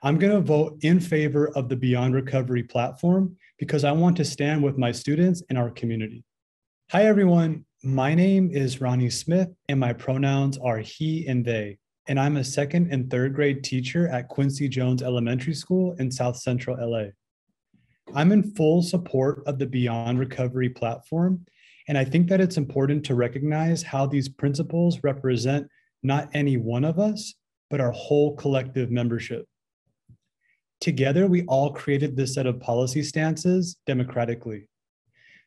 I'm going to vote in favor of the Beyond Recovery platform because I want to stand with my students and our community. Hi, everyone. My name is Ronnie Smith, and my pronouns are he and they. And I'm a second and third grade teacher at Quincy Jones Elementary School in South Central LA. I'm in full support of the Beyond Recovery platform, and I think that it's important to recognize how these principles represent not any one of us, but our whole collective membership. Together, we all created this set of policy stances democratically.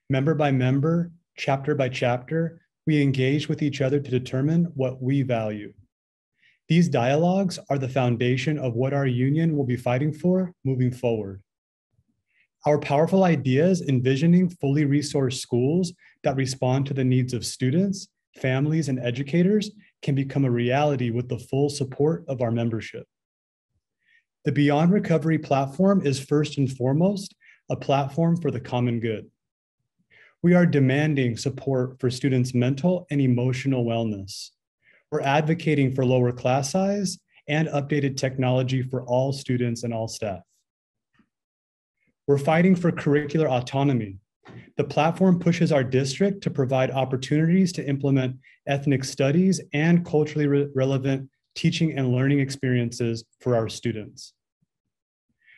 Member by member, chapter by chapter, we engage with each other to determine what we value. These dialogues are the foundation of what our union will be fighting for moving forward. Our powerful ideas envisioning fully resourced schools that respond to the needs of students, families, and educators can become a reality with the full support of our membership. The Beyond Recovery platform is first and foremost a platform for the common good. We are demanding support for students' mental and emotional wellness. We're advocating for lower class size and updated technology for all students and all staff. We're fighting for curricular autonomy. The platform pushes our district to provide opportunities to implement ethnic studies and culturally re relevant teaching and learning experiences for our students.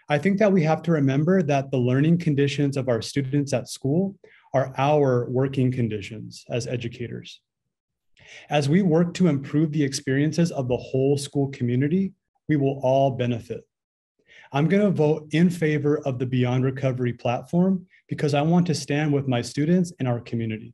I think that we have to remember that the learning conditions of our students at school are our working conditions as educators. As we work to improve the experiences of the whole school community, we will all benefit. I'm going to vote in favor of the Beyond Recovery platform because I want to stand with my students and our community.